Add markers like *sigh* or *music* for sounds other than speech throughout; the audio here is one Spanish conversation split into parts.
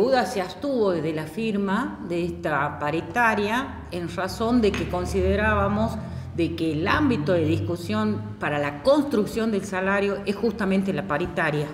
UDA se abstuvo de la firma de esta paritaria en razón de que considerábamos de que el ámbito de discusión para la construcción del salario es justamente la paritaria.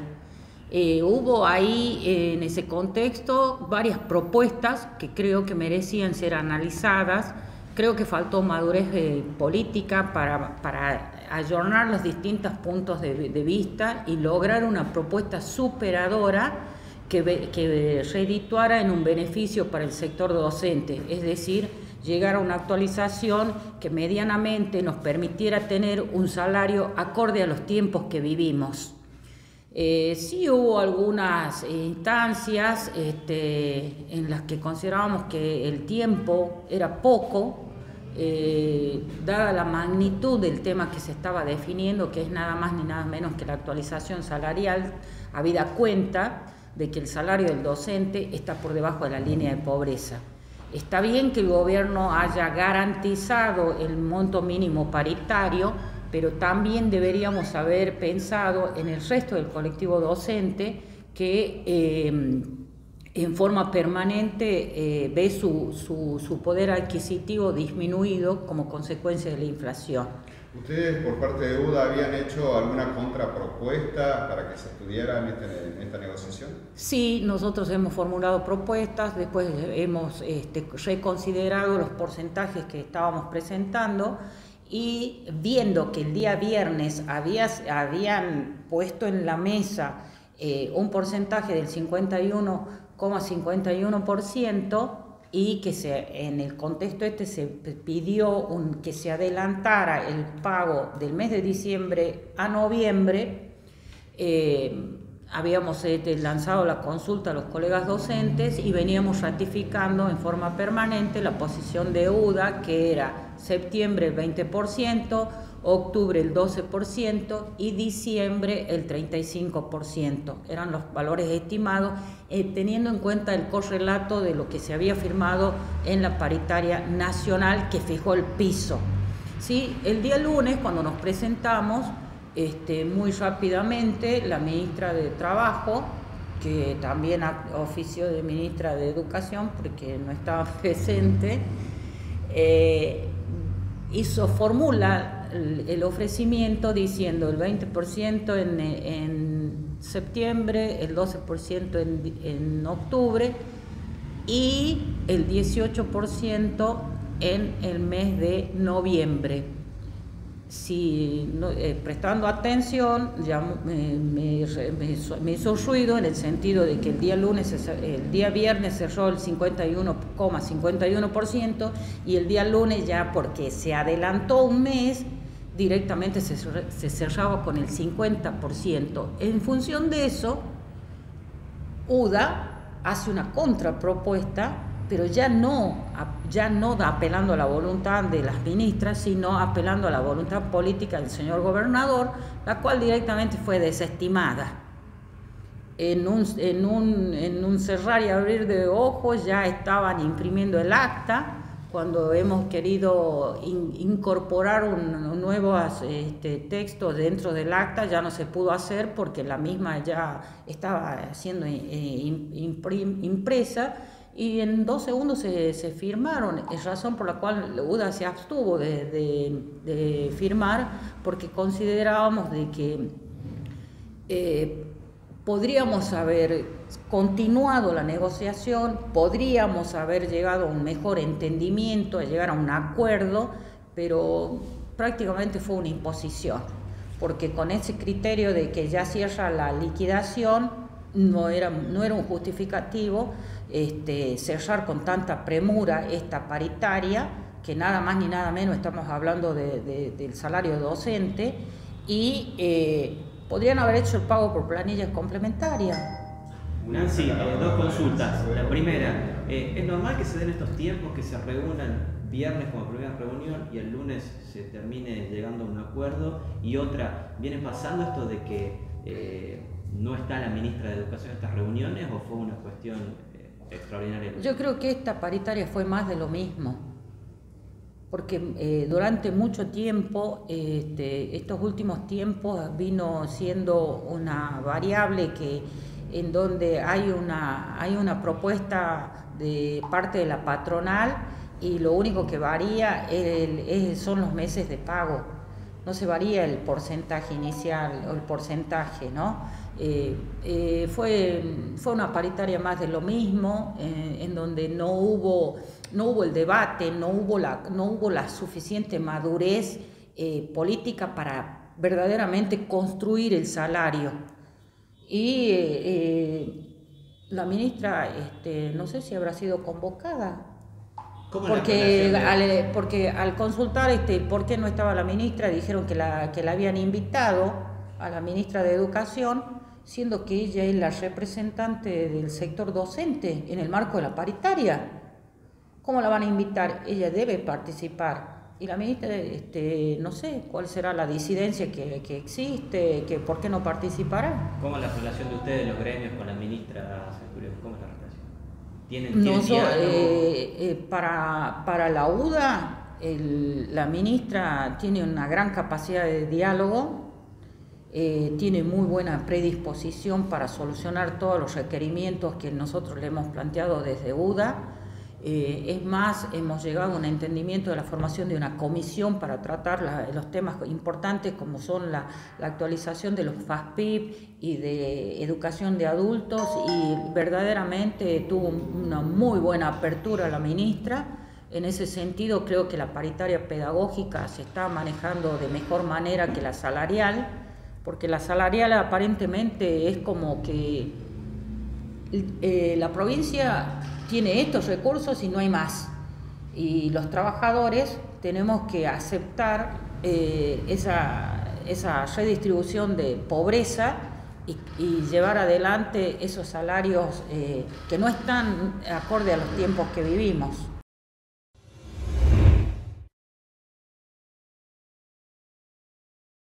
Eh, hubo ahí en ese contexto varias propuestas que creo que merecían ser analizadas. Creo que faltó madurez eh, política para, para los distintos puntos de vista y lograr una propuesta superadora que, que redituara en un beneficio para el sector docente, es decir, llegar a una actualización que medianamente nos permitiera tener un salario acorde a los tiempos que vivimos. Eh, sí hubo algunas instancias este, en las que considerábamos que el tiempo era poco, eh, dada la magnitud del tema que se estaba definiendo, que es nada más ni nada menos que la actualización salarial, habida cuenta de que el salario del docente está por debajo de la línea de pobreza. Está bien que el gobierno haya garantizado el monto mínimo paritario, pero también deberíamos haber pensado en el resto del colectivo docente que eh, en forma permanente eh, ve su, su poder adquisitivo disminuido como consecuencia de la inflación. ¿Ustedes por parte de UDA habían hecho alguna contrapropuesta para que se estudiara en, este, esta negociación? Sí, nosotros hemos formulado propuestas, después hemos este, reconsiderado los porcentajes que estábamos presentando y viendo que el día viernes habían puesto en la mesa eh, un porcentaje del 51,51%, y que se, en el contexto este se pidió que se adelantara el pago del mes de diciembre a noviembre. Eh, habíamos este, lanzado la consulta a los colegas docentes y veníamos ratificando en forma permanente la posición de UDA, que era septiembre el 20%, octubre el 12% y diciembre el 35%. Eran los valores estimados eh, teniendo en cuenta el correlato de lo que se había firmado en la paritaria nacional que fijó el piso. ¿Sí? El día lunes, cuando nos presentamos, este, muy rápidamente la ministra de Trabajo, que también ofició de ministra de Educación porque no estaba *laughs* presente, eh, hizo, formula el, ofrecimiento diciendo el 20% en, en, septiembre, el 12% en, en octubre y el 18% en el mes de noviembre. Si eh, prestando atención ya me, hizo ruido en el sentido de que el día lunes el día viernes cerró el 51,51% y el día lunes ya porque se adelantó un mes directamente se, cerraba con el 50%. En función de eso, UDA hace una contrapropuesta pero ya no, ya no apelando a la voluntad de las ministras, sino apelando a la voluntad política del señor gobernador, la cual directamente fue desestimada. En un, en un, en un cerrar y abrir de ojos ya estaban imprimiendo el acta, cuando hemos querido incorporar un, nuevo este, texto dentro del acta ya no se pudo hacer porque la misma ya estaba siendo eh, impresa y en dos segundos se, se, firmaron, es razón por la cual UDA se abstuvo de, firmar, porque considerábamos de que eh, podríamos haber continuado la negociación, podríamos haber llegado a un mejor entendimiento, a llegar a un acuerdo, pero prácticamente fue una imposición, porque con ese criterio de que ya cierra la liquidación, no era, no era un justificativo, este, cerrar con tanta premura esta paritaria, que nada más ni nada menos estamos hablando del salario docente, y eh, podrían haber hecho el pago por planillas complementarias. Nancy, eh, dos consultas. La primera, eh, ¿es normal que se den estos tiempos, que se reúnan viernes como primera reunión y el lunes se termine llegando a un acuerdo? Y otra, ¿viene pasando esto de que no está la ministra de Educación en estas reuniones o fue una cuestión yo creo que esta paritaria fue más de lo mismo, porque eh, durante mucho tiempo, este, estos últimos tiempos vino siendo una variable que en donde hay una, hay una propuesta de parte de la patronal y lo único que varía son los meses de pago. No se varía el porcentaje inicial o el porcentaje, ¿no? Eh, eh, fue, fue una paritaria más de lo mismo, eh, en donde no hubo, no hubo el debate, no hubo la, no hubo la suficiente madurez política para verdaderamente construir el salario. Y la ministra, este, no sé si habrá sido convocada. Porque al, porque al consultar este, por qué no estaba la ministra, dijeron que la, que la habían invitado a la ministra de Educación, siendo que ella es la representante del sector docente en el marco de la paritaria. ¿Cómo la van a invitar? Ella debe participar y la ministra, este, no sé cuál será la disidencia que, que, existe, que por qué no participará. ¿Cómo es la relación de ustedes, los gremios, con la ministra ¿Cómo es la? ¿Tienen, no, eh, eh, para, para la UDA, la ministra tiene una gran capacidad de diálogo, eh, tiene muy buena predisposición para solucionar todos los requerimientos que nosotros le hemos planteado desde UDA eh, es más, hemos llegado a un entendimiento de la formación de una comisión para tratar los temas importantes como son la, actualización de los FASPIP y de educación de adultos y verdaderamente tuvo una muy buena apertura la ministra. En ese sentido creo que la paritaria pedagógica se está manejando de mejor manera que la salarial, porque la salarial aparentemente es como que eh, la provincia tiene estos recursos y no hay más. Y los trabajadores tenemos que aceptar eh, esa, redistribución de pobreza y, llevar adelante esos salarios eh, que no están acorde a los tiempos que vivimos.